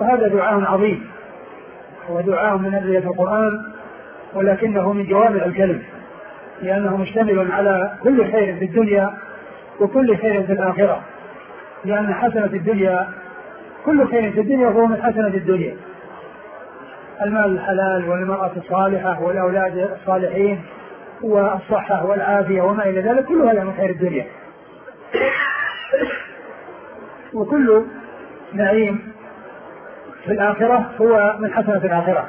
وهذا دعاء عظيم. هو دعاء من أدعية القرآن ولكنه من جوامع الكلم لأنه مشتمل على كل خير في الدنيا وكل خير في الآخرة. لأن حسنة الدنيا كل خير في الدنيا هو من حسنة الدنيا. المال الحلال والمرأة الصالحة والأولاد الصالحين والصحة والعافية وما إلى ذلك كل هذا من خير الدنيا. وكل نعيم في الآخرة هو من حسنة الآخرة.